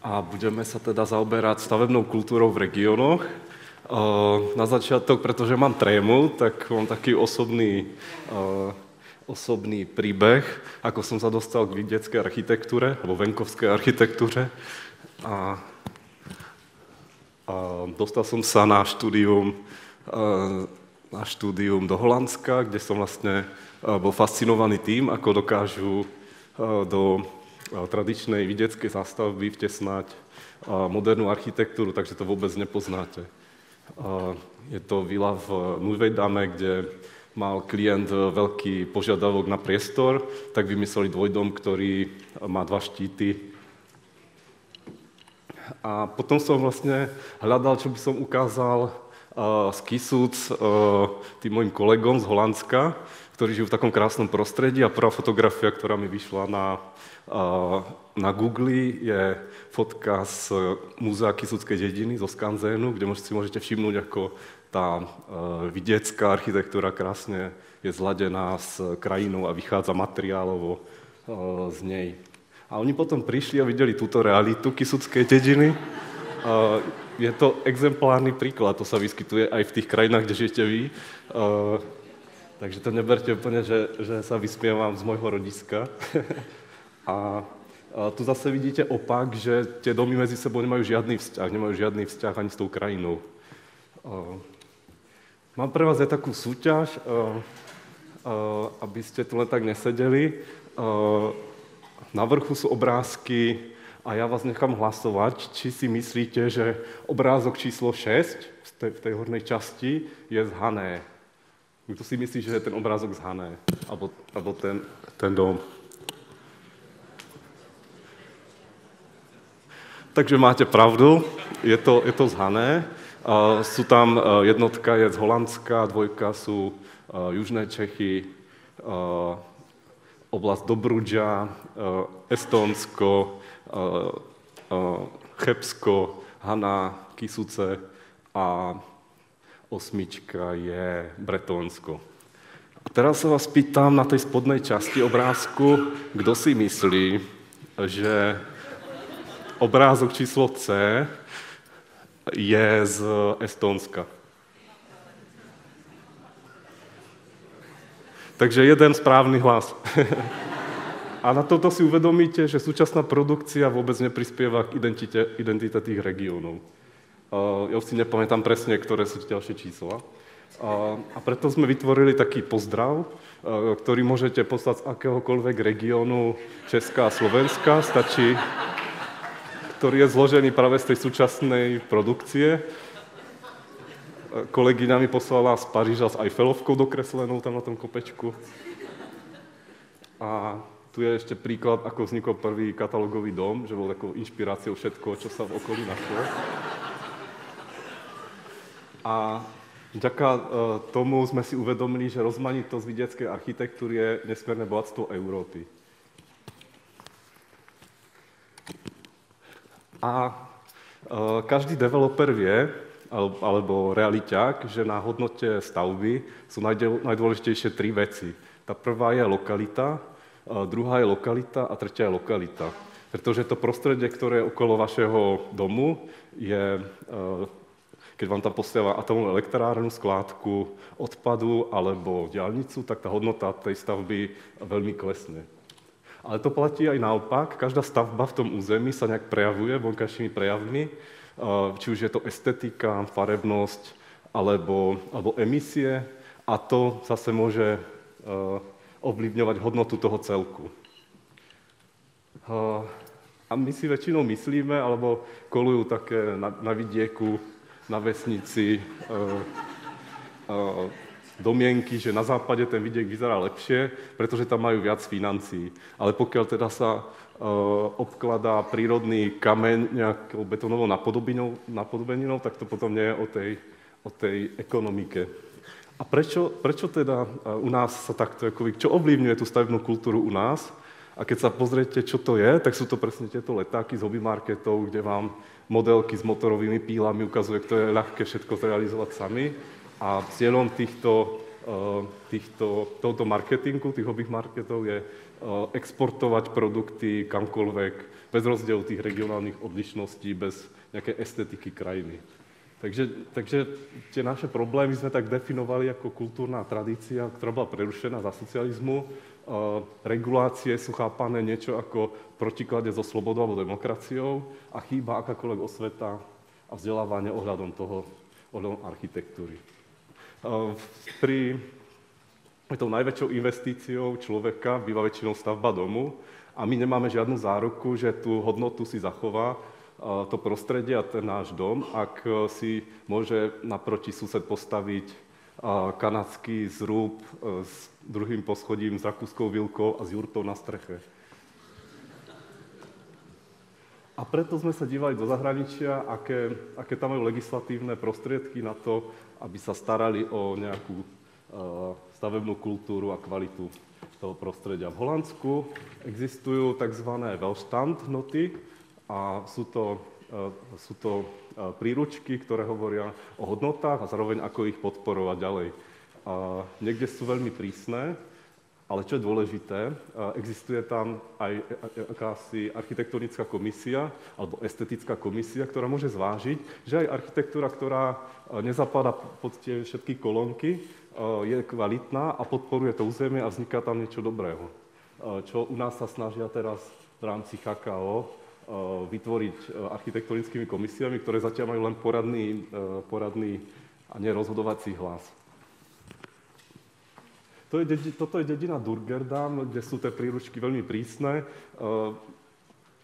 a budeme sa teda zaoberať stavebnou kultúrou v regiónoch. Na začiatok, pretože mám trému, tak mám taký osobný, osobný príbeh, ako som sa dostal k vidieckej architektúre, alebo venkovskej architektúre. A, a dostal som sa na štúdium, na štúdium do Holandska, kde som vlastne bol fascinovaný tým, ako dokážu do tradičnej vidieckej zástavby vtesnať modernú architektúru, takže to vôbec nepoznáte. Je to vila v Nujvej Dame, kde mal klient veľký požiadavok na priestor, tak vymysleli dvojdom, ktorý má dva štíty. A potom som vlastne hľadal, čo by som ukázal z Kisúc tým mojim kolegom z Holandska, ktorí žijú v takom krásnom prostredí a prvá fotografia, ktorá mi vyšla na, na Google je fotka z Múzea Kisúckej dediny, zo Skanzénu, kde si môžete všimnúť, ako tá vidiecká architektúra krásne je zladená s krajinou a vychádza materiálovo z nej. A oni potom prišli a videli túto realitu Kisúckej dediny. Je to exemplárny príklad, to sa vyskytuje aj v tých krajinách, kde žijete vy. Takže to neberte úplne, že, že sa vysmievam z môjho rodiska. a, a tu zase vidíte opak, že tie domy medzi sebou nemajú žiadny vzťah, nemajú žiadny vzťah ani s tou krajinou. A, mám pre vás aj takú súťaž, a, a, aby ste tu len tak nesedeli. A, na vrchu sú obrázky a ja vás nechám hlasovať, či si myslíte, že obrázok číslo 6 v tej, v tej hornej časti je z Hané. Kto si myslí, že je ten obrázok z Hané? Alebo, alebo ten, ten dom? Takže máte pravdu, je to, je to z. Uh, sú tam, uh, jednotka je z Holandska, dvojka sú uh, Južné Čechy, uh, oblasť Dobrudža, uh, Estónsko, uh, uh, Chebsko, Hana, Kisuce a osmička je Bretónsko. A teraz sa vás pýtam na tej spodnej časti obrázku, kto si myslí, že obrázok číslo C je z Estónska. Takže jeden správny hlas. A na toto si uvedomíte, že súčasná produkcia vôbec neprispieva k identite, identite tých regiónov. Ja už si nepamätám presne, ktoré sú ďalšie čísla. A preto sme vytvorili taký pozdrav, ktorý môžete poslať z akéhokoľvek regiónu Česká a Slovenska. Stačí, ktorý je zložený práve z tej súčasnej produkcie. Kolegyňa mi poslala z Paríža s Eiffelovkou dokreslenou tam na tom kopečku. A tu je ešte príklad, ako vznikol prvý katalógový dom, že bol takou inšpiráciou všetko, čo sa v okolí našlo. A vďaka e, tomu sme si uvedomili, že rozmanitosť vidieckej architektúry je nesmierne bohatstvo Európy. A e, každý developer vie, alebo realiťák, že na hodnote stavby sú najdôležitejšie tri veci. Tá prvá je lokalita, e, druhá je lokalita a tretia je lokalita. Pretože to prostredie, ktoré je okolo vašeho domu, je keď vám tam posiela atomovú elektrárnu, skládku odpadu alebo diálnicu, tak tá hodnota tej stavby veľmi klesne. Ale to platí aj naopak. Každá stavba v tom území sa nejak prejavuje vonkajšími prejavmi, či už je to estetika, farebnosť alebo, alebo emisie a to zase môže ovlivňovať hodnotu toho celku. A my si väčšinou myslíme, alebo kolujú také na, na vidieku na vesnici e, e, domienky, že na západe ten vidiek vyzerá lepšie, pretože tam majú viac financií. Ale pokiaľ teda sa e, obkladá prírodný kameň nejakou betonovou napodobeninou, tak to potom nie je o tej, o tej ekonomike. A prečo, prečo teda u nás sa takto, ako, čo ovlivňuje tú stavebnú kultúru u nás? A keď sa pozriete, čo to je, tak sú to presne tieto letáky z hobby marketov, kde vám modelky s motorovými pílami, ukazuje, kto je ľahké všetko zrealizovať sami. A cieľom týchto, eh, týchto, tohoto marketingu, tých hobby marketov je eh, exportovať produkty kamkoľvek bez rozdielu tých regionálnych odlišností, bez nejakej estetiky krajiny. Takže, takže tie naše problémy sme tak definovali ako kultúrna tradícia, ktorá bola prerušená za socializmu. Regulácie sú chápané niečo ako protiklade so slobodou alebo demokraciou a chýba akákoľvek osveta a vzdelávanie ohľadom toho, ohľadom architektúry. Pri tou najväčšou investíciou človeka býva väčšinou stavba domu a my nemáme žiadnu záruku, že tú hodnotu si zachová to prostredie a ten náš dom, ak si môže naproti sused postaviť kanadský zrúb e, s druhým poschodím, s rakúskou vilkou a s jurtou na streche. A preto sme sa dívali do zahraničia, aké, aké tam majú legislatívne prostriedky na to, aby sa starali o nejakú uh, stavebnú kultúru a kvalitu toho prostredia. V Holandsku existujú tzv. Welstand noty, a sú to, e, sú to e, príručky, ktoré hovoria o hodnotách a zároveň ako ich podporovať ďalej. A niekde sú veľmi prísne, ale čo je dôležité, existuje tam aj akási architektonická komisia alebo estetická komisia, ktorá môže zvážiť, že aj architektúra, ktorá nezapadá pod tie všetky kolónky, je kvalitná a podporuje to územie a vzniká tam niečo dobrého. Čo u nás sa snažia teraz v rámci KKO vytvoriť eh, architektonickými komisiami, ktoré zatiaľ majú len poradný, eh, poradný a nerozhodovací hlas. To je, toto je dedina Durgerdam, kde sú tie príručky veľmi prísne.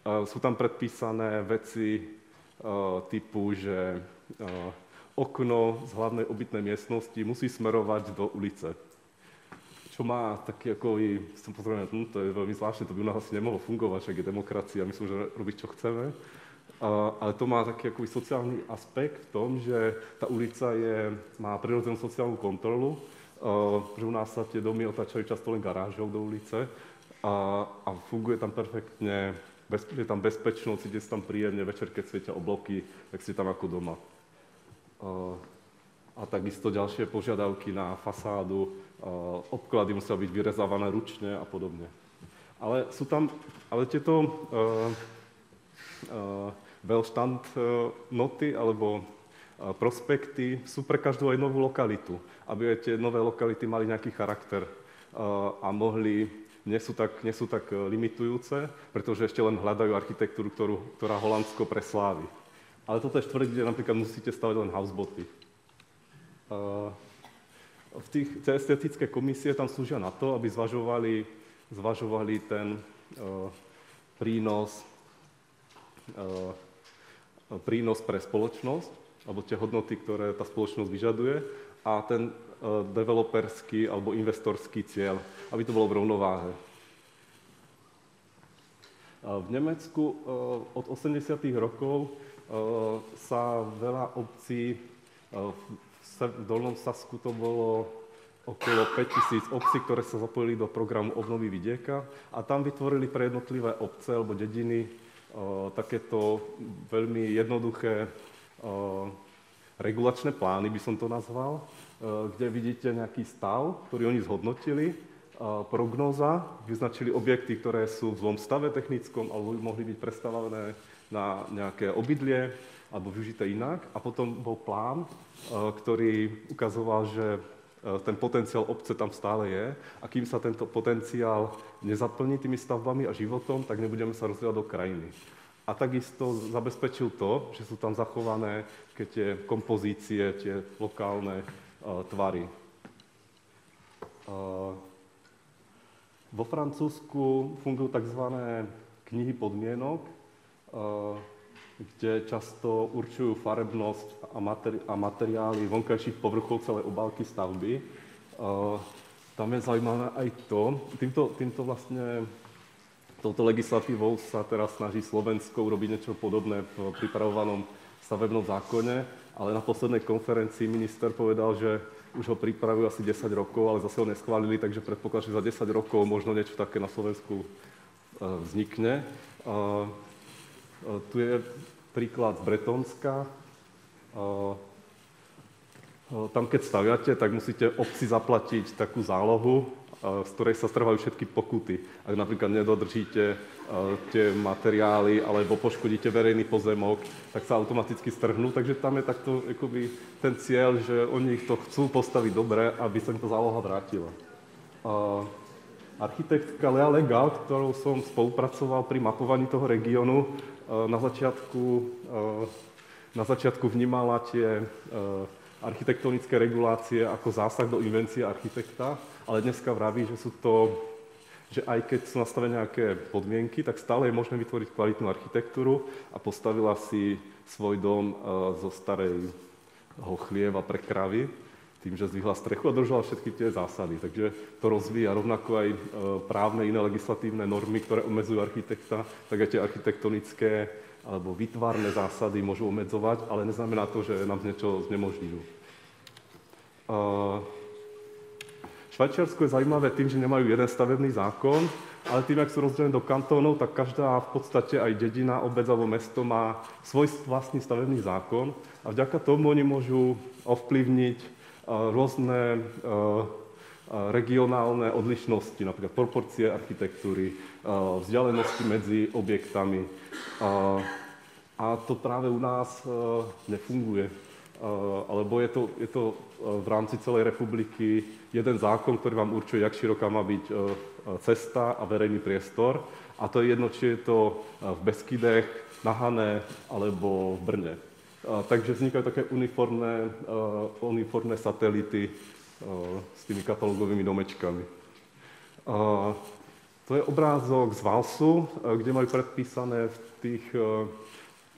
Sú tam predpísané veci typu, že okno z hlavnej obytnej miestnosti musí smerovať do ulice čo má taký ako, som pozrel, hm, to je veľmi zvláštne, to by u nás asi nemohlo fungovať, však je demokracia, myslím, že robiť, čo chceme. Uh, ale to má taký ako sociálny aspekt v tom, že tá ulica je, má prirodzenú sociálnu kontrolu, uh, že u nás sa tie domy otáčajú často len garážou do ulice a, a funguje tam perfektne, bez, je tam bezpečnosť, ide tam príjemne, večer, keď svietia obloky, tak si tam ako doma. Uh, a takisto ďalšie požiadavky na fasádu, obklady musia byť vyrezávané ručne a podobne. Ale sú tam, ale tieto uh, uh, Welstand noty alebo uh, prospekty sú pre každú aj novú lokalitu, aby aj tie nové lokality mali nejaký charakter uh, a mohli, nie sú, tak, nie sú tak limitujúce, pretože ešte len hľadajú architektúru, ktorú, ktorá Holandsko preslávi. Ale toto je štvrť, kde napríklad musíte stavať len houseboty. Uh, v tých, tie estetické komisie tam slúžia na to, aby zvažovali, zvažovali ten uh, prínos, uh, prínos pre spoločnosť, alebo tie hodnoty, ktoré tá spoločnosť vyžaduje, a ten uh, developerský alebo investorský cieľ, aby to bolo v rovnováhe. V Nemecku od 80. rokov sa veľa obcí v Dolnom Sasku to bolo okolo 5000 obcí, ktoré sa zapojili do programu obnovy vidieka a tam vytvorili pre jednotlivé obce alebo dediny takéto veľmi jednoduché regulačné plány, by som to nazval, kde vidíte nejaký stav, ktorý oni zhodnotili, prognóza, vyznačili objekty, ktoré sú v zlom stave technickom alebo mohli byť predstavené na nejaké obydlie, alebo využité inak. A potom bol plán, e, ktorý ukazoval, že e, ten potenciál obce tam stále je a kým sa tento potenciál nezaplní tými stavbami a životom, tak nebudeme sa rozvíjať do krajiny. A takisto zabezpečil to, že sú tam zachované keď tie kompozície, tie lokálne uh, tvary. Uh, vo Francúzsku fungujú tzv. knihy podmienok, uh, kde často určujú farebnosť a, materi- a materiály vonkajších povrchov celej obálky stavby. Uh, tam je zaujímavé aj to, týmto, týmto vlastne touto legislatívou sa teraz snaží Slovensko urobiť niečo podobné v pripravovanom stavebnom zákone, ale na poslednej konferencii minister povedal, že už ho pripravujú asi 10 rokov, ale zase ho neschválili, takže predpokladám, že za 10 rokov možno niečo také na Slovensku vznikne. Tu je príklad z Bretonska. Tam, keď staviate, tak musíte obci zaplatiť takú zálohu z ktorej sa strvajú všetky pokuty. Ak napríklad nedodržíte tie materiály alebo poškodíte verejný pozemok, tak sa automaticky strhnú. Takže tam je takto akoby, ten cieľ, že oni to chcú postaviť dobre, aby sa im to záloha vrátila. Architektka Lea Legal, ktorou som spolupracoval pri mapovaní toho regiónu, na začiatku, na začiatku vnímala tie architektonické regulácie ako zásah do invencie architekta, ale dneska vraví, že sú to že aj keď sú nastavené nejaké podmienky, tak stále je možné vytvoriť kvalitnú architektúru a postavila si svoj dom zo starej chlieva pre kravy, tým, že zvihla strechu a držala všetky tie zásady. Takže to rozvíja rovnako aj e, právne iné legislatívne normy, ktoré obmedzujú architekta, tak aj tie architektonické alebo vytvárne zásady môžu obmedzovať, ale neznamená to, že nám niečo znemožňujú. Švajčiarsko je zaujímavé tým, že nemajú jeden stavebný zákon, ale tým, ak sú rozdelené do kantónov, tak každá v podstate aj dedina, obec alebo mesto má svoj vlastný stavebný zákon a vďaka tomu oni môžu ovplyvniť rôzne regionálne odlišnosti, napríklad proporcie architektúry, vzdialenosti medzi objektami. A to práve u nás nefunguje. Alebo je to, je to v rámci celej republiky jeden zákon, ktorý vám určuje, jak široká má byť cesta a verejný priestor. A to je jedno, či je to v Beskydech, na Hané alebo v Brne. Takže vznikajú také uniformné, uniformné satelity s tými katalógovými domečkami. To je obrázok z Valsu, kde majú predpísané v, tých,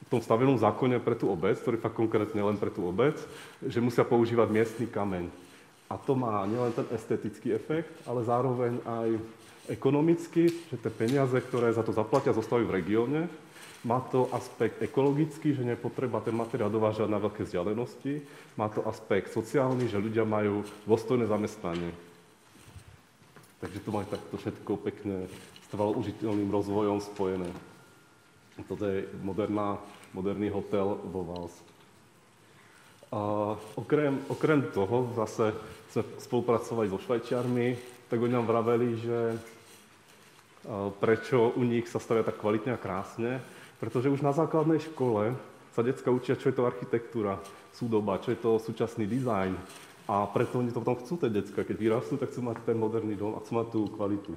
v tom stavenom zákone pre tú obec, ktorý fakt konkrétne len pre tú obec, že musia používať miestny kameň. A to má nielen ten estetický efekt, ale zároveň aj ekonomicky, že tie peniaze, ktoré za to zaplatia, zostávajú v regióne. Má to aspekt ekologický, že nepotreba ten materiál dovážať na veľké vzdialenosti. Má to aspekt sociálny, že ľudia majú dôstojné zamestnanie. Takže to majú takto všetko pekne s užiteľným rozvojom spojené. Toto je moderná, moderný hotel vo Vals. A okrem, okrem toho zase sme spolupracovali so Švajčiarmi, tak oni nám vraveli, že prečo u nich sa stavia tak kvalitne a krásne, pretože už na základnej škole sa detská učia, čo je to architektúra, súdoba, čo je to súčasný dizajn. A preto oni to potom chcú, tie detská. Keď vyrastú, tak chcú mať ten moderný dom a chcú mať tú kvalitu.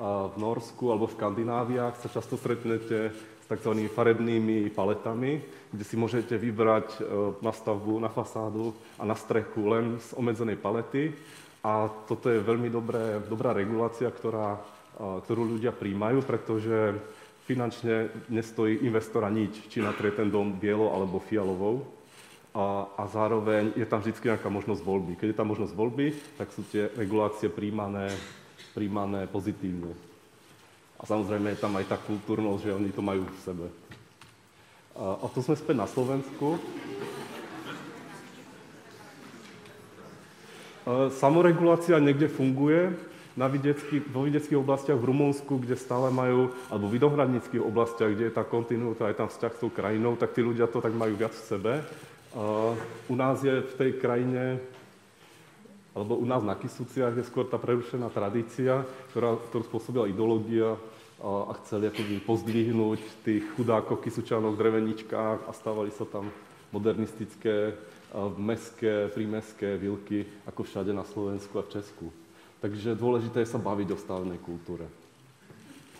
A v Norsku alebo v Škandináviách sa často stretnete s tzv. farebnými paletami, kde si môžete vybrať e, na stavbu, na fasádu a na strechu len z obmedzenej palety. A toto je veľmi dobré, dobrá regulácia, ktorá, ktorú ľudia príjmajú, pretože finančne nestojí investora nič, či natrie ten dom bielo alebo fialovou. A, a zároveň je tam vždy nejaká možnosť voľby. Keď je tam možnosť voľby, tak sú tie regulácie príjmané, príjmané pozitívne. A samozrejme je tam aj tá kultúrnosť, že oni to majú v sebe. A, a to sme späť na Slovensku. Samoregulácia niekde funguje, na vidiecky, vo vidieckých oblastiach v Rumunsku, kde stále majú, alebo v vidohradníckých oblastiach, kde je tá kontinuita, je tam vzťah s tou krajinou, tak tí ľudia to tak majú viac v sebe. Uh, u nás je v tej krajine, alebo u nás na Kisúciach je skôr tá prerušená tradícia, ktorá, ktorú spôsobila ideológia uh, a chceli pozdvihnúť tých chudákov Kisúčanov v dreveničkách a stávali sa tam modernistické, mestské, prímestské vilky, ako všade na Slovensku a v Česku. Takže dôležité je sa baviť o stavebnej kultúre.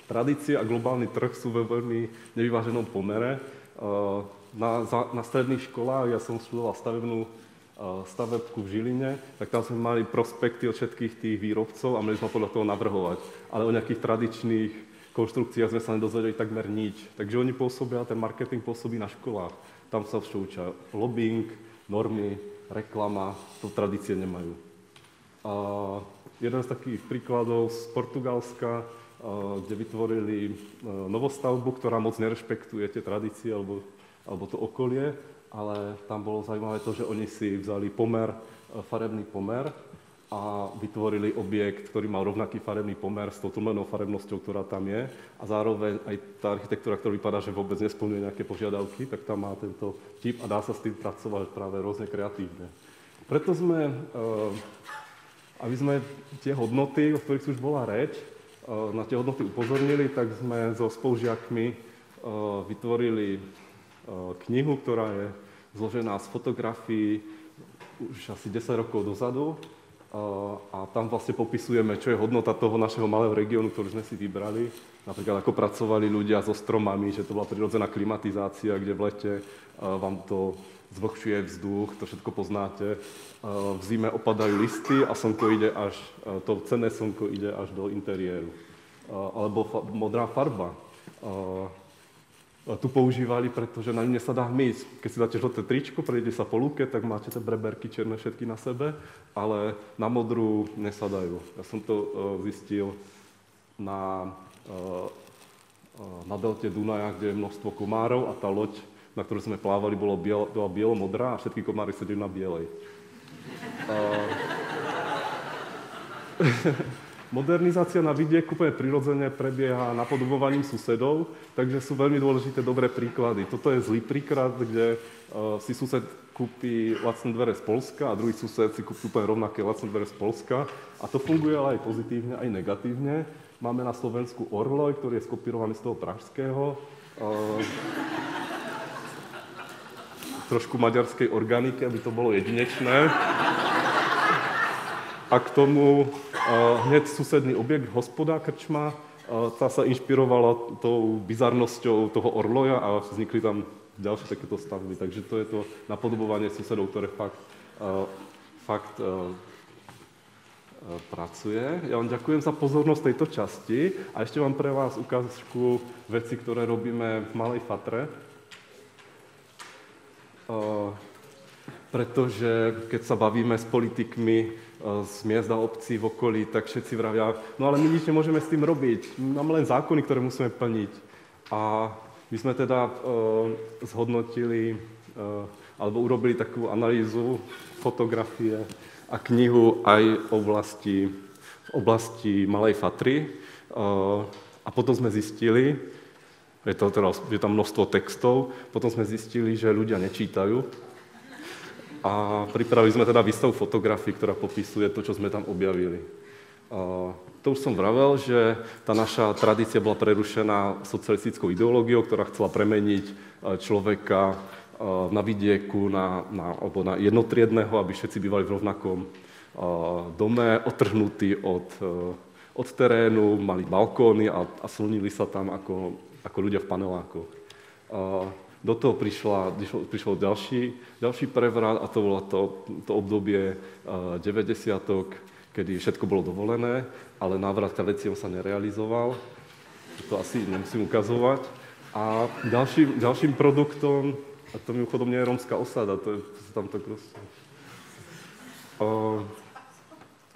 Tradície a globálny trh sú ve veľmi nevyváženom pomere. Na, na stredných školách, ja som študoval stavebnú stavebku v Žiline, tak tam sme mali prospekty od všetkých tých výrobcov a mali sme podľa toho navrhovať. Ale o nejakých tradičných konštrukciách sme sa nedozvedeli takmer nič. Takže oni pôsobia, ten marketing pôsobí na školách. Tam sa všoučia lobbying, normy, reklama, to tradície nemajú. A jeden z takých príkladov z Portugalska, kde vytvorili novostavbu, ktorá moc nerešpektuje tie tradície alebo, alebo to okolie, ale tam bolo zaujímavé to, že oni si vzali pomer, farebný pomer a vytvorili objekt, ktorý mal rovnaký farebný pomer s tou tlmenou farebnosťou, ktorá tam je a zároveň aj tá architektúra, ktorá vypadá, že vôbec nesplňuje nejaké požiadavky, tak tam má tento tip a dá sa s tým pracovať práve rôzne kreatívne. Preto sme aby sme tie hodnoty, o ktorých už bola reč, na tie hodnoty upozornili, tak sme so spolužiakmi vytvorili knihu, ktorá je zložená z fotografií už asi 10 rokov dozadu a tam vlastne popisujeme, čo je hodnota toho našeho malého regiónu, ktorý sme si vybrali. Napríklad ako pracovali ľudia so stromami, že to bola prirodzená klimatizácia, kde v lete vám to zvlhčuje vzduch, to všetko poznáte. V zime opadajú listy a slnko ide až, to cenné slnko ide až do interiéru. Alebo modrá farba tu používali, pretože na ňu sa dá hmyť. Keď si dáte žlté tričko, prejdete sa po lúke, tak máte tie breberky čierne všetky na sebe, ale na modrú nesadajú. Ja som to uh, zistil na, uh, na delte Dunaja, kde je množstvo komárov a tá loď, na ktorú sme plávali, bola, biel, bola bielo-modrá a všetky komáry sedeli na bielej. Modernizácia na vidieku úplne prirodzene prebieha napodobovaním susedov, takže sú veľmi dôležité dobré príklady. Toto je zlý príklad, kde uh, si sused kúpi lacné dvere z Polska a druhý sused si kúpi úplne rovnaké lacné dvere z Polska. A to funguje ale aj pozitívne, aj negatívne. Máme na Slovensku Orloj, ktorý je skopírovaný z toho pražského. Uh, trošku maďarskej organiky, aby to bolo jedinečné. A k tomu hneď susedný objekt, hospoda krčma, tá sa inšpirovala tou bizarnosťou toho orloja a vznikli tam ďalšie takéto stavby. Takže to je to napodobovanie susedov, ktoré fakt, fakt pracuje. Ja vám ďakujem za pozornosť tejto časti a ešte mám pre vás ukážku veci, ktoré robíme v Malej Fatre. Pretože keď sa bavíme s politikmi, z miest a obcí v okolí, tak všetci vravia, no ale my nič nemôžeme s tým robiť, máme len zákony, ktoré musíme plniť. A my sme teda uh, zhodnotili, uh, alebo urobili takú analýzu fotografie a knihu aj oblasti, v oblasti Malej Fatry. Uh, a potom sme zistili, je, to teda, je tam množstvo textov, potom sme zistili, že ľudia nečítajú, a pripravili sme teda výstavu fotografií, ktorá popisuje to, čo sme tam objavili. To už som vravel, že tá naša tradícia bola prerušená socialistickou ideológiou, ktorá chcela premeniť e, človeka e, na vidieku, na, na, alebo na jednotriedného, aby všetci bývali v rovnakom e, dome, otrhnutí od, od terénu, mali balkóny a, a slnili sa tam ako, ako ľudia v panelákoch. Do toho prišla, prišlo ďalší, ďalší prevrat a to bolo to, to obdobie 90 kedy všetko bolo dovolené, ale návrat k sa nerealizoval. To asi nemusím ukazovať. A ďalším, ďalším produktom, a to mimochodom nie je rómska osada, to je tam tak proste...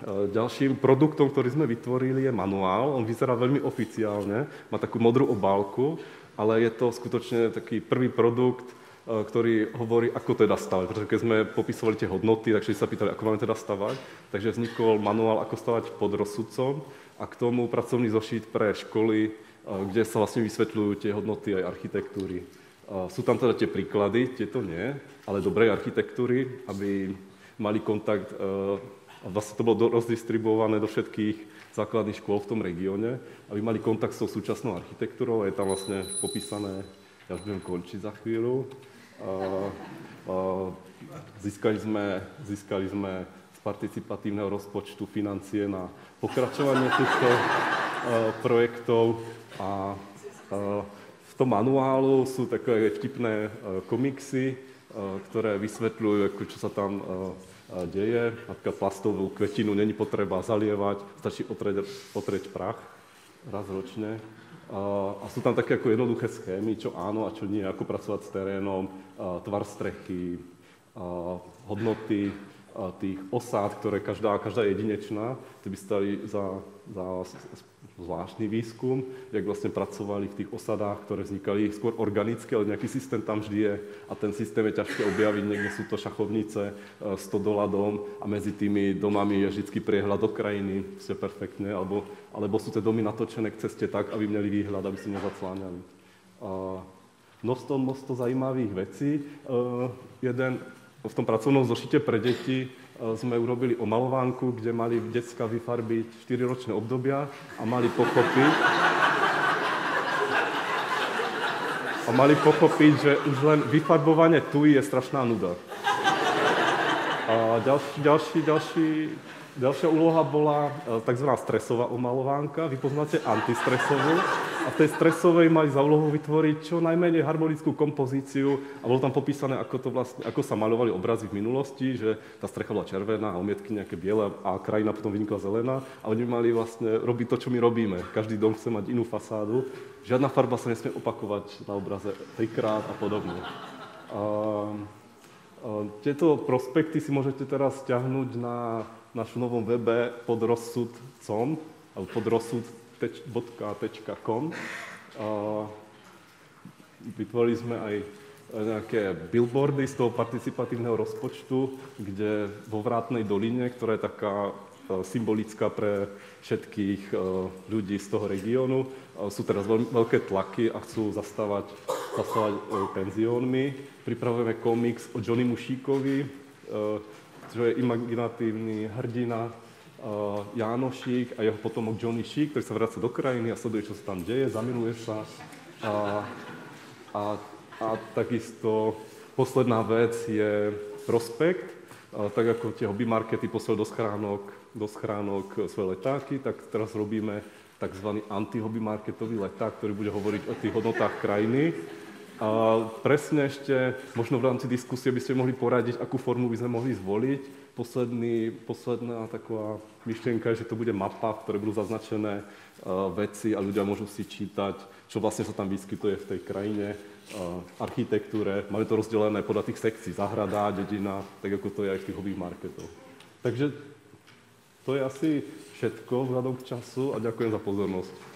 Ďalším produktom, ktorý sme vytvorili, je manuál. On vyzerá veľmi oficiálne, má takú modrú obálku ale je to skutočne taký prvý produkt, e, ktorý hovorí, ako teda stavať. Pretože keď sme popisovali tie hodnoty, tak sa pýtali, ako máme teda stavať. Takže vznikol manuál, ako stavať pod rozsudcom a k tomu pracovný zošit pre školy, e, kde sa vlastne vysvetľujú tie hodnoty aj architektúry. E, sú tam teda tie príklady, tieto nie, ale dobrej architektúry, aby mali kontakt, a vlastne to bolo rozdistribuované do všetkých základných škôl v tom regióne, aby mali kontakt s tou súčasnou architektúrou. Je tam vlastne popísané, ja už budem končiť za chvíľu. A, a, získali, sme, získali sme z participatívneho rozpočtu financie na pokračovanie týchto a, projektov a, a v tom manuálu sú také vtipné komiksy, ktoré vysvetľujú, čo sa tam deje. Napríklad plastovú kvetinu není potreba zalievať, stačí otrieť, otrieť prach raz ročne. A sú tam také ako jednoduché schémy, čo áno a čo nie, ako pracovať s terénom, tvar strechy, hodnoty tých osád, ktoré každá, každá jedinečná, tie by stali za, za zvláštny výskum, jak vlastne pracovali v tých osadách, ktoré vznikali skôr organicky, ale nejaký systém tam vždy je a ten systém je ťažké objaviť, niekde sú to šachovnice, 100 e, dola dom a medzi tými domami je vždy priehľad do krajiny, ste perfektne, alebo, alebo sú tie domy natočené k ceste tak, aby mali výhľad, aby si nezacláňali. Množstvo, množstvo zajímavých vecí. Uh, jeden v tom pracovnom zošite pre deti sme urobili omalovánku, kde mali detská vyfarbiť 4-ročné obdobia a mali pochopiť, a mali pochopiť, že už len vyfarbovanie tu je strašná nuda. A ďalší, ďalší, ďalší, ďalšia úloha bola e, tzv. stresová omalovánka. Vy poznáte antistresovú. A v tej stresovej mali za úlohu vytvoriť čo najmenej harmonickú kompozíciu a bolo tam popísané, ako, to vlastne, ako sa maľovali obrazy v minulosti, že tá strecha bola červená a omietky nejaké biele a krajina potom vynikla zelená. A oni mali vlastne robiť to, čo my robíme. Každý dom chce mať inú fasádu. Žiadna farba sa nesmie opakovať na obraze trikrát a podobne. A tieto prospekty si môžete teraz stiahnuť na našom novom webe pod rozsudcom, alebo pod rozsud.com. Vytvorili sme aj nejaké billboardy z toho participatívneho rozpočtu, kde vo Vrátnej doline, ktorá je taká E, symbolická pre všetkých e, ľudí z toho regiónu. E, sú teraz veľké tlaky a chcú zastávať, zastávať penziónmi. Pripravujeme komiks o Johnny Mušíkovi, čo je imaginatívny hrdina Jánošík a jeho potomok Johnny Šík, ktorý sa vracia do krajiny a sleduje, čo sa tam deje, zamiluje sa. A, a, a takisto posledná vec je prospekt, tak ako tie hobby markety posielajú do schránok do schránok svoje letáky, tak teraz robíme tzv. anti-hobby marketový leták, ktorý bude hovoriť o tých hodnotách krajiny. A presne ešte, možno v rámci diskusie by ste mohli poradiť, akú formu by sme mohli zvoliť. Posledný, posledná taková myšlienka je, že to bude mapa, v ktorej budú zaznačené uh, veci a ľudia môžu si čítať, čo vlastne sa tam vyskytuje v tej krajine, uh, architektúre. Máme to rozdelené podľa tých sekcií, zahrada, dedina, tak ako to je aj v tých hobby marketoch. Takže to je asi všetko vzhľadom k času a ďakujem za pozornosť.